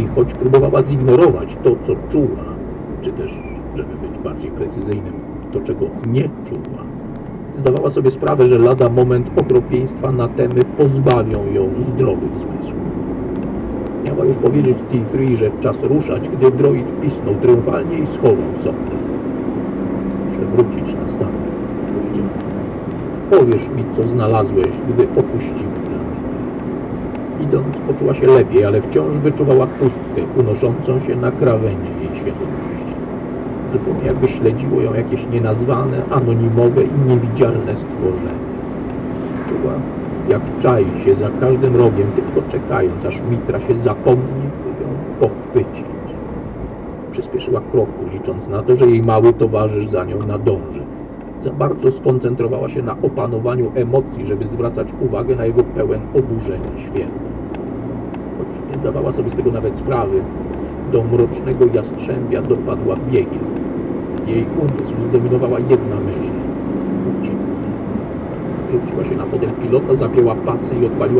I choć próbowała zignorować to, co czuła, czy też, żeby być bardziej precyzyjnym, to, czego nie czuła, zdawała sobie sprawę, że lada moment okropieństwa na temy pozbawią ją zdrowych zmysłów. Miała już powiedzieć T3, że czas ruszać, gdy droid pisnął triumfalnie i schował sondę. Muszę wrócić na statek, powiedział. Powiesz mi, co znalazłeś, gdy opuścimy. Idąc, poczuła się lepiej, ale wciąż wyczuwała pustkę unoszącą się na krawędzi jej świadomości. Zupełnie jakby śledziło ją jakieś nienazwane, anonimowe i niewidzialne stworzenie. Czuła, jak czai się za każdym rogiem, tylko czekając, aż Mitra się zapomni, by ją pochwycić. Przyspieszyła kroku, licząc na to, że jej mały towarzysz za nią nadąży. Za bardzo skoncentrowała się na opanowaniu emocji, żeby zwracać uwagę na jego pełen oburzenia świat. Choć nie zdawała sobie z tego nawet sprawy, do mrocznego jastrzębia dopadła biegiem. Jej umysł zdominowała jedna myśl. Ucieknie. Rzuciła się na fotel pilota, zapięła pasy i odpaliła